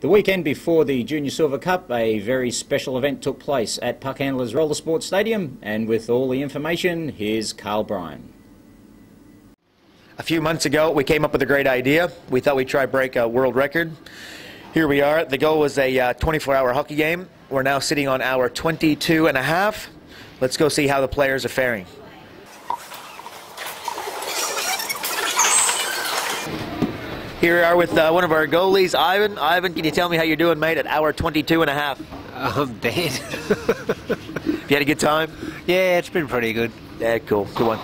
The weekend before the Junior Silver Cup, a very special event took place at Puck Handlers Roller Sports Stadium, and with all the information, here's Carl Bryan. A few months ago, we came up with a great idea. We thought we'd try break a world record. Here we are. The goal was a 24-hour uh, hockey game. We're now sitting on hour 22 and a half. Let's go see how the players are faring. Here we are with uh, one of our goalies, Ivan. Ivan, can you tell me how you're doing, mate, at hour 22 and a half? I'm dead. you had a good time? Yeah, it's been pretty good. Yeah, cool. Good one.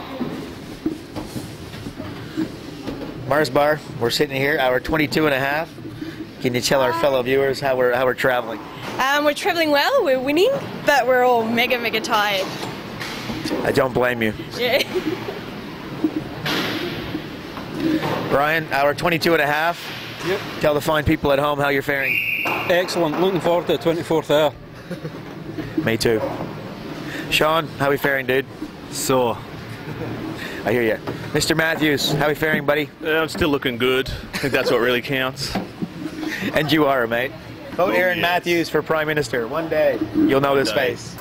Mars Bar, we're sitting here, hour 22 and a half. Can you tell our fellow viewers how we're, how we're traveling? Um, we're traveling well, we're winning, but we're all mega, mega tired. I don't blame you. Yeah. Brian, hour 22 and a half. Yep. Tell the fine people at home how you're faring. Excellent. Looking forward to the 24th hour. Me too. Sean, how we faring, dude? Sore. I hear you. Mr. Matthews, how we faring, buddy? Yeah, I'm still looking good. I think that's what really counts. and you are, mate. Vote Oh, Aaron yes. Matthews for Prime Minister. One day, you'll know this day. face.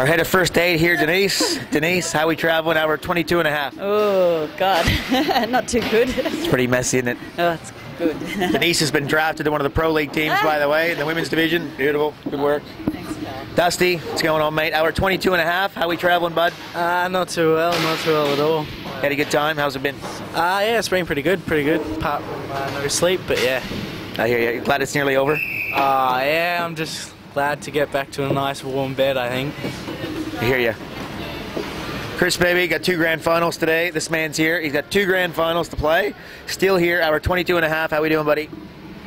Our head of first aid here, Denise. Denise, how we traveling? Hour 22 and a half. Oh, God. Not too good. It's pretty messy, isn't it? Oh, that's good. Denise has been drafted to one of the pro league teams, by the way, in the women's division. Beautiful. Good work. Thanks, Carl. Dusty, what's going on, mate? Hour 22 and a half. How we traveling, bud? Uh, not too well, not too well at all. Had a good time? How's it been? Uh, yeah, it's been pretty good, pretty good. Apart from uh, no sleep, but yeah. I hear you. Glad it's nearly over. Uh, yeah, I'm just glad to get back to a nice warm bed, I think. I hear you. Chris, baby, got two grand finals today. This man's here. He's got two grand finals to play. Still here, hour 22 and a half. How we doing, buddy?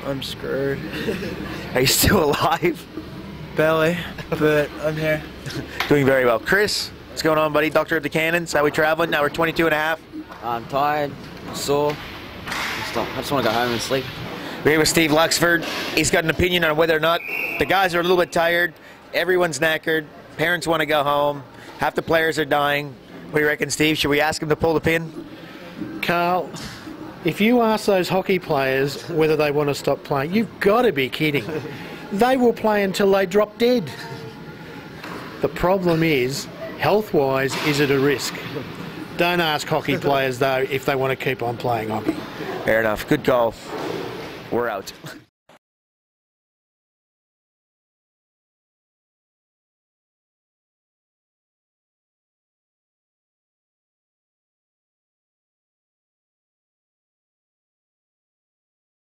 I'm screwed. Are you still alive? Barely, but I'm here. Doing very well. Chris, what's going on, buddy? Doctor of the Cannons. How we traveling? Hour 22 and a half. I'm tired, sore. Just don't- I just want to go home and sleep. We're here with Steve Luxford. He's got an opinion on whether or not the guys are a little bit tired. Everyone's knackered. Parents want to go home. Half the players are dying. What do you reckon, Steve? Should we ask him to pull the pin? Carl, if you ask those hockey players whether they want to stop playing, you've got to be kidding. They will play until they drop dead. The problem is, health wise, is it a risk? Don't ask hockey players, though, if they want to keep on playing hockey. Fair enough. Good call. We're out.